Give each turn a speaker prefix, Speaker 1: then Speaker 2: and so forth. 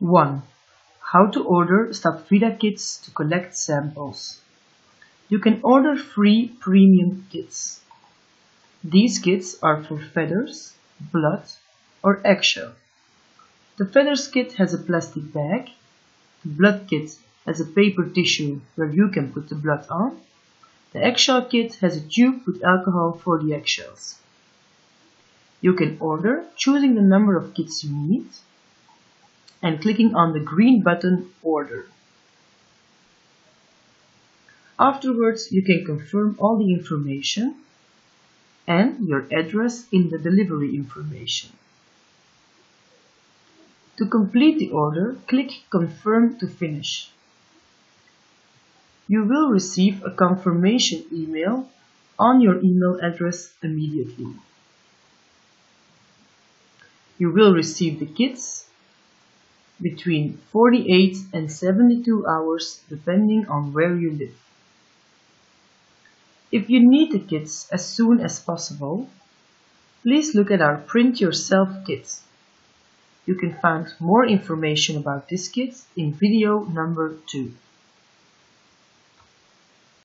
Speaker 1: 1. How to order Stab Vida kits to collect samples. You can order free premium kits. These kits are for feathers, blood or eggshell. The feathers kit has a plastic bag. The blood kit has a paper tissue where you can put the blood on. The eggshell kit has a tube with alcohol for the eggshells. You can order choosing the number of kits you need and clicking on the green button Order. Afterwards, you can confirm all the information and your address in the delivery information. To complete the order, click Confirm to finish. You will receive a confirmation email on your email address immediately. You will receive the kits between 48 and 72 hours depending on where you live. If you need the kits as soon as possible, please look at our Print Yourself kits. You can find more information about this kit in video number 2.